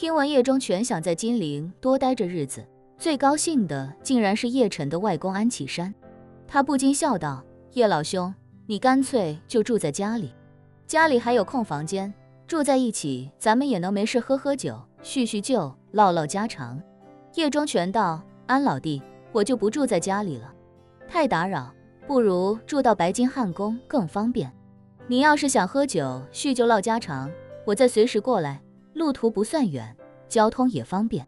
听闻叶中全想在金陵多待着日子，最高兴的竟然是叶晨的外公安启山。他不禁笑道：“叶老兄，你干脆就住在家里，家里还有空房间，住在一起，咱们也能没事喝喝酒、叙叙旧、唠唠家常。”叶中全道：“安老弟，我就不住在家里了，太打扰，不如住到白金汉宫更方便。你要是想喝酒、叙旧、唠家常，我再随时过来，路途不算远，交通也方便。”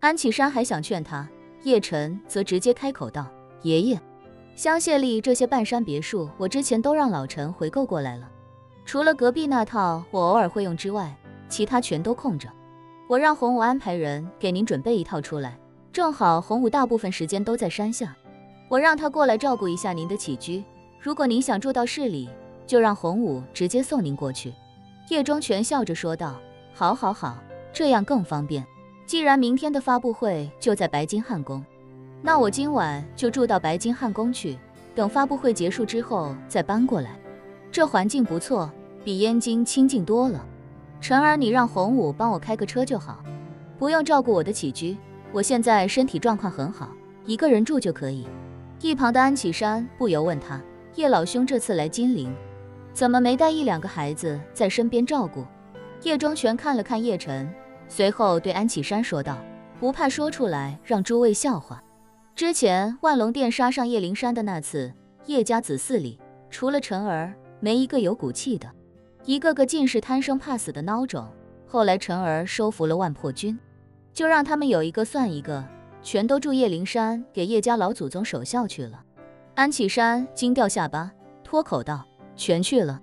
安启山还想劝他，叶晨则直接开口道：“爷爷，香榭丽这些半山别墅，我之前都让老陈回购过来了，除了隔壁那套我偶尔会用之外，其他全都空着。”我让洪武安排人给您准备一套出来，正好洪武大部分时间都在山下，我让他过来照顾一下您的起居。如果您想住到市里，就让洪武直接送您过去。叶中全笑着说道：“好，好，好，这样更方便。既然明天的发布会就在白金汉宫，那我今晚就住到白金汉宫去，等发布会结束之后再搬过来。这环境不错，比燕京清静多了。”晨儿，你让洪武帮我开个车就好，不用照顾我的起居。我现在身体状况很好，一个人住就可以。一旁的安启山不由问他：叶老兄这次来金陵，怎么没带一两个孩子在身边照顾？叶庄全看了看叶晨，随后对安启山说道：不怕说出来让诸位笑话。之前万龙殿杀上叶灵山的那次，叶家子嗣里除了晨儿，没一个有骨气的。一个个尽是贪生怕死的孬种。后来陈儿收服了万破军，就让他们有一个算一个，全都住叶灵山，给叶家老祖宗守孝去了。安启山惊掉下巴，脱口道：“全去了。”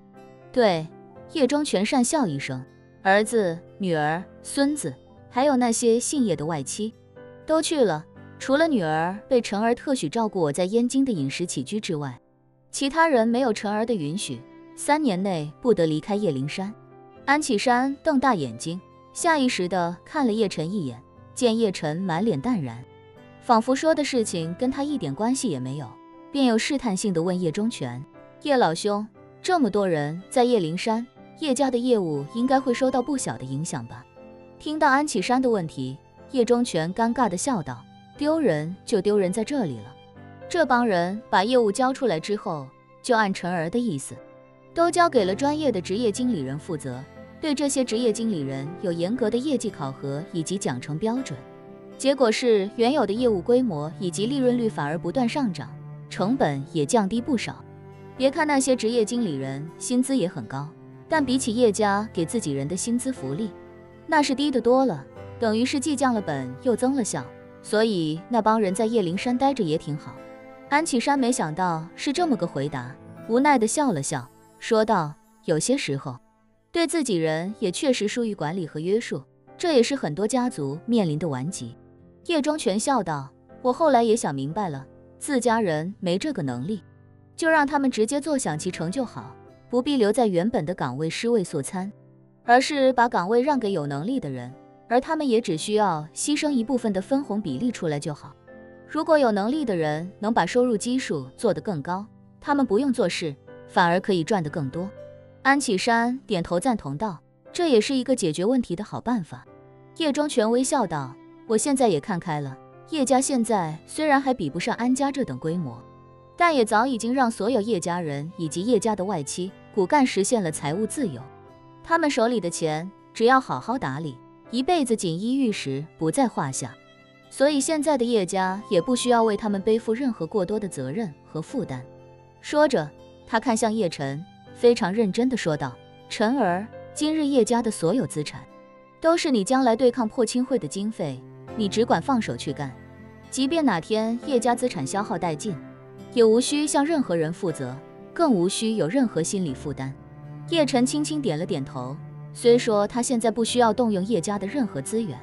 对，叶庄全讪笑一声，儿子、女儿、孙子，还有那些姓叶的外戚，都去了。除了女儿被陈儿特许照顾我在燕京的饮食起居之外，其他人没有陈儿的允许。三年内不得离开叶灵山。安启山瞪大眼睛，下意识地看了叶晨一眼，见叶晨满脸淡然，仿佛说的事情跟他一点关系也没有，便又试探性地问叶中全：“叶老兄，这么多人在叶灵山，叶家的业务应该会受到不小的影响吧？”听到安启山的问题，叶中全尴尬地笑道：“丢人就丢人在这里了。这帮人把业务交出来之后，就按陈儿的意思。”都交给了专业的职业经理人负责，对这些职业经理人有严格的业绩考核以及奖惩标准。结果是原有的业务规模以及利润率反而不断上涨，成本也降低不少。别看那些职业经理人薪资也很高，但比起叶家给自己人的薪资福利，那是低得多了，等于是既降了本又增了效。所以那帮人在叶灵山待着也挺好。安启山没想到是这么个回答，无奈的笑了笑。说道：“有些时候，对自己人也确实疏于管理和约束，这也是很多家族面临的顽疾。”叶中全笑道：“我后来也想明白了，自家人没这个能力，就让他们直接坐享其成就好，不必留在原本的岗位尸位素餐，而是把岗位让给有能力的人，而他们也只需要牺牲一部分的分红比例出来就好。如果有能力的人能把收入基数做得更高，他们不用做事。”反而可以赚得更多。安启山点头赞同道：“这也是一个解决问题的好办法。”叶中权微笑道：“我现在也看开了。叶家现在虽然还比不上安家这等规模，但也早已经让所有叶家人以及叶家的外戚骨干实现了财务自由。他们手里的钱只要好好打理，一辈子锦衣玉食不在话下。所以现在的叶家也不需要为他们背负任何过多的责任和负担。”说着。他看向叶晨，非常认真地说道：“晨儿，今日叶家的所有资产，都是你将来对抗破清会的经费，你只管放手去干。即便哪天叶家资产消耗殆尽，也无需向任何人负责，更无需有任何心理负担。”叶晨轻轻点了点头。虽说他现在不需要动用叶家的任何资源，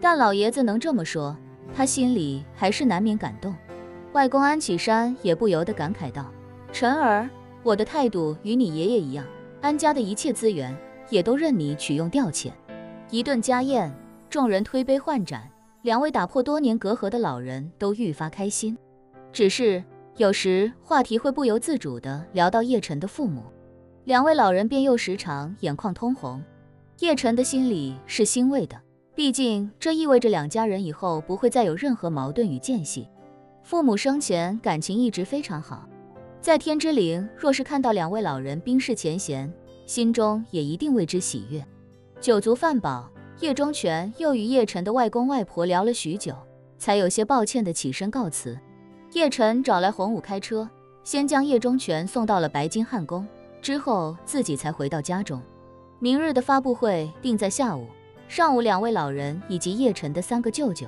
但老爷子能这么说，他心里还是难免感动。外公安启山也不由得感慨道：“晨儿。”我的态度与你爷爷一样，安家的一切资源也都任你取用调遣。一顿家宴，众人推杯换盏，两位打破多年隔阂的老人都愈发开心。只是有时话题会不由自主地聊到叶晨的父母，两位老人便又时常眼眶通红。叶晨的心里是欣慰的，毕竟这意味着两家人以后不会再有任何矛盾与间隙。父母生前感情一直非常好，在天之灵若是看到两位老人冰释前嫌，心中也一定为之喜悦。酒足饭饱，叶中全又与叶晨的外公外婆聊了许久，才有些抱歉的起身告辞。叶晨找来洪武开车，先将叶忠全送到了白金汉宫，之后自己才回到家中。明日的发布会定在下午。上午，两位老人以及叶晨的三个舅舅，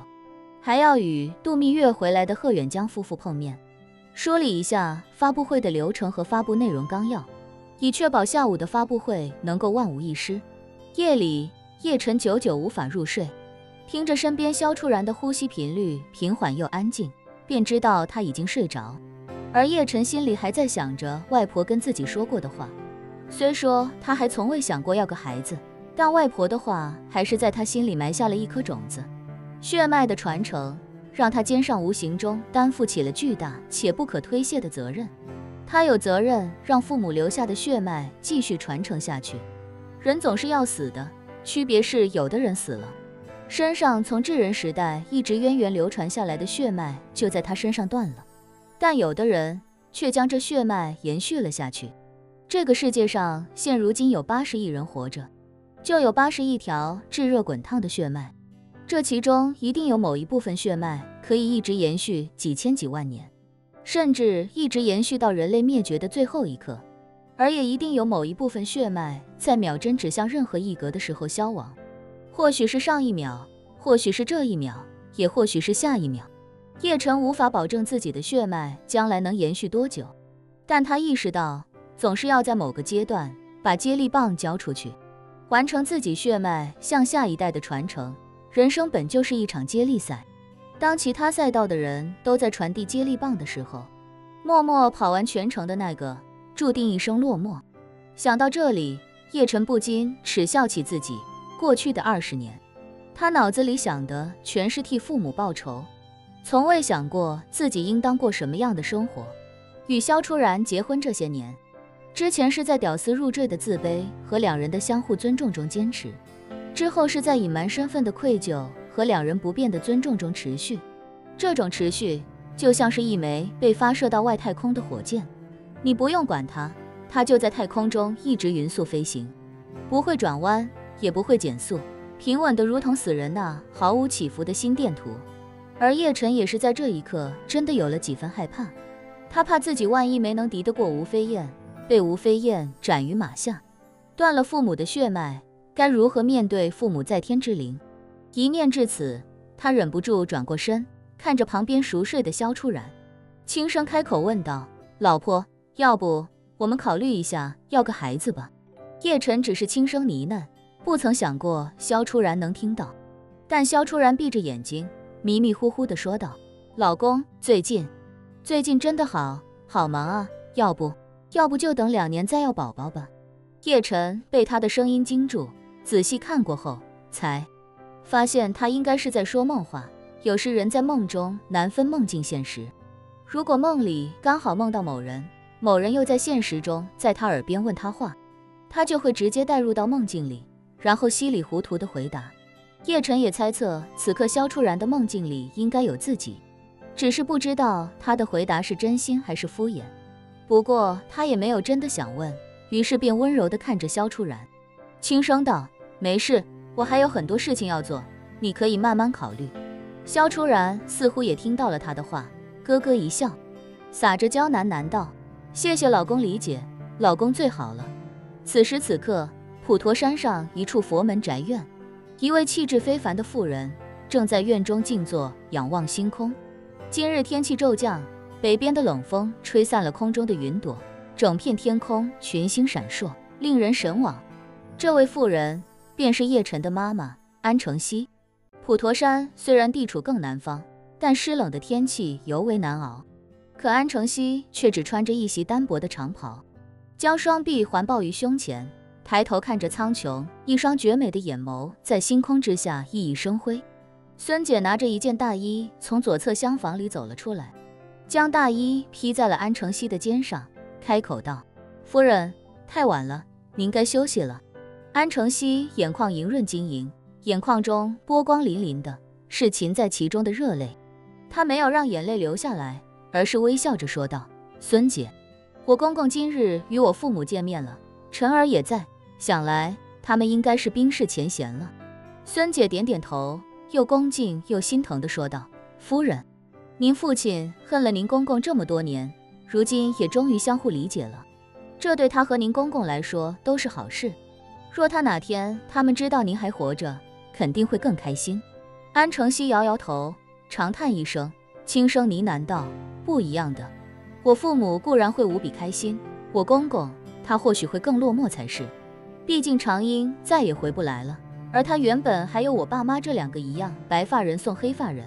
还要与度蜜月回来的贺远江夫妇碰面，梳理一下发布会的流程和发布内容纲要，以确保下午的发布会能够万无一失。夜里，叶晨久久无法入睡，听着身边萧初然的呼吸频率平缓又安静，便知道他已经睡着。而叶晨心里还在想着外婆跟自己说过的话，虽说他还从未想过要个孩子。但外婆的话还是在他心里埋下了一颗种子，血脉的传承让他肩上无形中担负起了巨大且不可推卸的责任。他有责任让父母留下的血脉继续传承下去。人总是要死的，区别是有的人死了，身上从智人时代一直渊源流传下来的血脉就在他身上断了，但有的人却将这血脉延续了下去。这个世界上现如今有八十亿人活着。就有八十亿条炙热滚烫的血脉，这其中一定有某一部分血脉可以一直延续几千几万年，甚至一直延续到人类灭绝的最后一刻，而也一定有某一部分血脉在秒针指向任何一格的时候消亡，或许是上一秒，或许是这一秒，也或许是下一秒。叶晨无法保证自己的血脉将来能延续多久，但他意识到，总是要在某个阶段把接力棒交出去。完成自己血脉向下一代的传承，人生本就是一场接力赛。当其他赛道的人都在传递接力棒的时候，默默跑完全程的那个，注定一生落寞。想到这里，叶晨不禁耻笑起自己过去的二十年。他脑子里想的全是替父母报仇，从未想过自己应当过什么样的生活。与萧初然结婚这些年。之前是在屌丝入赘的自卑和两人的相互尊重中坚持，之后是在隐瞒身份的愧疚和两人不变的尊重中持续。这种持续就像是一枚被发射到外太空的火箭，你不用管它，它就在太空中一直匀速飞行，不会转弯，也不会减速，平稳的如同死人那毫无起伏的心电图。而叶晨也是在这一刻真的有了几分害怕，他怕自己万一没能敌得过吴飞燕。被吴飞燕斩于马下，断了父母的血脉，该如何面对父母在天之灵？一念至此，他忍不住转过身，看着旁边熟睡的萧初然，轻声开口问道：“老婆，要不我们考虑一下要个孩子吧？”叶晨只是轻声呢喃，不曾想过萧初然能听到。但萧初然闭着眼睛，迷迷糊糊地说道：“老公，最近，最近真的好好忙啊，要不……”要不就等两年再要宝宝吧。叶晨被他的声音惊住，仔细看过后，才发现他应该是在说梦话。有时人在梦中难分梦境现实，如果梦里刚好梦到某人，某人又在现实中在他耳边问他话，他就会直接带入到梦境里，然后稀里糊涂的回答。叶晨也猜测，此刻萧初然的梦境里应该有自己，只是不知道他的回答是真心还是敷衍。不过他也没有真的想问，于是便温柔地看着萧初然，轻声道：“没事，我还有很多事情要做，你可以慢慢考虑。”萧初然似乎也听到了他的话，咯咯一笑，撒着娇喃喃道：“谢谢老公理解，老公最好了。”此时此刻，普陀山上一处佛门宅院，一位气质非凡的妇人正在院中静坐，仰望星空。今日天气骤降。北边的冷风吹散了空中的云朵，整片天空群星闪烁，令人神往。这位妇人便是叶晨的妈妈安城西。普陀山虽然地处更南方，但湿冷的天气尤为难熬。可安城西却只穿着一袭单薄的长袍，将双臂环抱于胸前，抬头看着苍穹，一双绝美的眼眸在星空之下熠熠生辉。孙姐拿着一件大衣从左侧厢房里走了出来。将大衣披在了安承西的肩上，开口道：“夫人，太晚了，您该休息了。”安承西眼眶莹润晶莹，眼眶中波光粼粼的，是噙在其中的热泪。他没有让眼泪流下来，而是微笑着说道：“孙姐，我公公今日与我父母见面了，晨儿也在，想来他们应该是冰释前嫌了。”孙姐点点头，又恭敬又心疼地说道：“夫人，您父亲恨了您公公这么多年，如今也终于相互理解了，这对他和您公公来说都是好事。若他哪天他们知道您还活着，肯定会更开心。”安承熙摇摇头。长叹一声，轻声呢喃道：“不一样的，我父母固然会无比开心，我公公他或许会更落寞才是。毕竟长英再也回不来了，而他原本还有我爸妈这两个一样白发人送黑发人，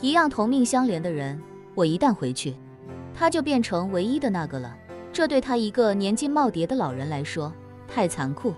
一样同命相连的人。我一旦回去，他就变成唯一的那个了。这对他一个年近耄耋的老人来说，太残酷。”